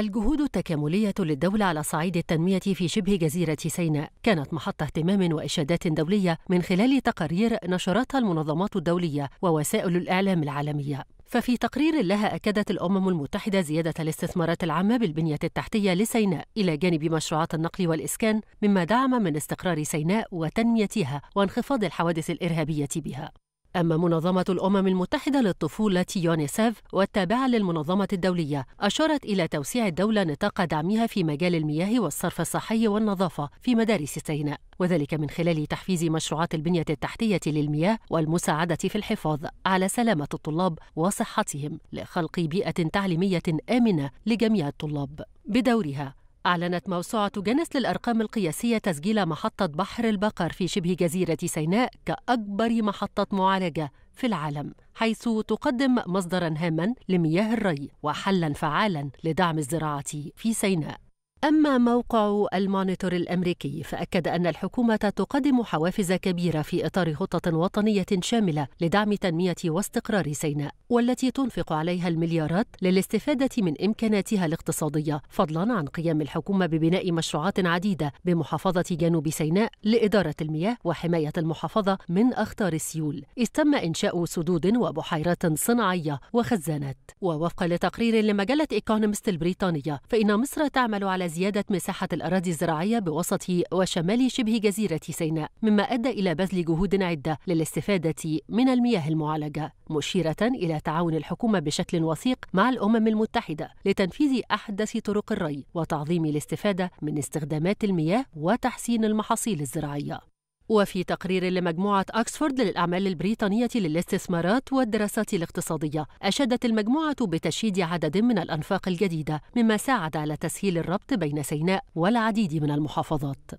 الجهود التكاملية للدولة على صعيد التنمية في شبه جزيرة سيناء كانت محط اهتمام وإشادات دولية من خلال تقارير نشرتها المنظمات الدولية ووسائل الإعلام العالمية. ففي تقرير لها أكدت الأمم المتحدة زيادة الاستثمارات العامة بالبنية التحتية لسيناء إلى جانب مشروعات النقل والإسكان مما دعم من استقرار سيناء وتنميتها وانخفاض الحوادث الإرهابية بها. أما منظمة الأمم المتحدة للطفولة يونيسيف والتابعة للمنظمة الدولية أشارت إلى توسيع الدولة نطاق دعمها في مجال المياه والصرف الصحي والنظافة في مدارس سيناء. وذلك من خلال تحفيز مشروعات البنية التحتية للمياه والمساعدة في الحفاظ على سلامة الطلاب وصحتهم لخلق بيئة تعليمية آمنة لجميع الطلاب. بدورها أعلنت موسوعة جنس للأرقام القياسية تسجيل محطة بحر البقر في شبه جزيرة سيناء كأكبر محطة معالجة في العالم حيث تقدم مصدرا هاما لمياه الري وحلا فعالا لدعم الزراعة في سيناء. أما موقع المونيتور الأمريكي فأكد أن الحكومة تقدم حوافز كبيرة في إطار خطة وطنية شاملة لدعم تنمية واستقرار سيناء والتي تنفق عليها المليارات للاستفادة من إمكاناتها الاقتصادية فضلا عن قيام الحكومة ببناء مشروعات عديدة بمحافظة جنوب سيناء لإدارة المياه وحماية المحافظة من أخطار السيول. إذ تم إنشاء سدود وبحيرات صناعية وخزانات. ووفقا لتقرير لمجلة إيكونومست البريطانية فإن مصر تعمل على زيادة مساحة الأراضي الزراعية بوسط وشمال شبه جزيرة سيناء مما أدى إلى بذل جهود عدة للاستفادة من المياه المعالجة مشيرة إلى تعاون الحكومة بشكل وثيق مع الأمم المتحدة لتنفيذ أحدث طرق الري وتعظيم الاستفادة من استخدامات المياه وتحسين المحاصيل الزراعية. وفي تقرير لمجموعة أكسفورد للأعمال البريطانية للاستثمارات والدراسات الاقتصادية أشادت المجموعة بتشييد عدد من الأنفاق الجديدة مما ساعد على تسهيل الربط بين سيناء والعديد من المحافظات.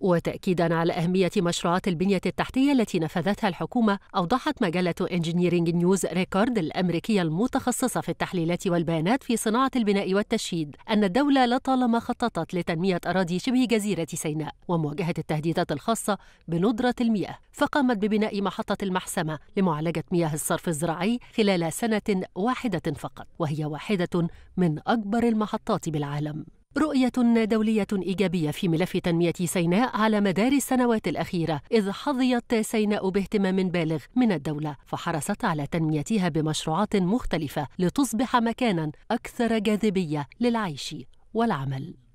وتأكيدا على أهمية مشروعات البنية التحتية التي نفذتها الحكومة أوضحت مجلة Engineering News-Record الأمريكية المتخصصة في التحليلات والبيانات في صناعة البناء والتشييد أن الدولة لطالما خططت لتنمية أراضي شبه جزيرة سيناء ومواجهة التهديدات الخاصة بندرة المياه فقامت ببناء محطة المحسمة لمعالجة مياه الصرف الزراعي خلال سنة واحدة فقط وهي واحدة من أكبر المحطات بالعالم. رؤية دولية إيجابية في ملف تنمية سيناء على مدار السنوات الأخيرة إذ حظيت سيناء باهتمام بالغ من الدولة فحرصت على تنميتها بمشروعات مختلفة لتصبح مكانا أكثر جاذبية للعيش والعمل.